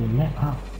we met up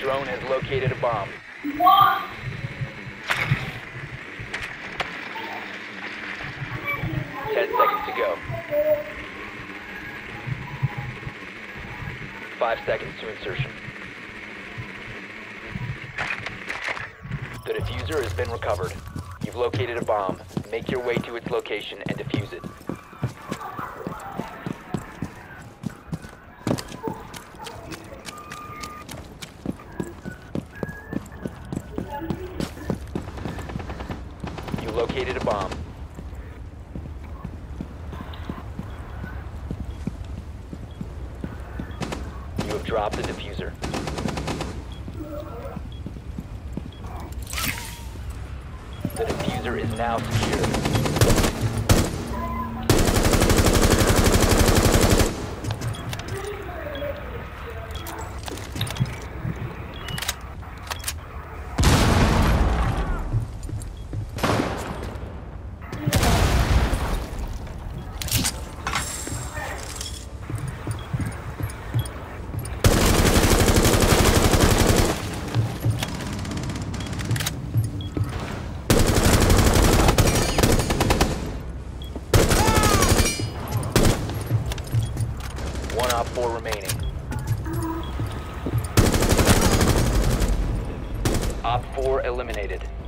Drone has located a bomb. Ten seconds to go. Five seconds to insertion. The defuser has been recovered. You've located a bomb. Make your way to its location and defuse it. You located a bomb. You have dropped the defuser. The defuser is now secured. 4 remaining. Op 4 eliminated.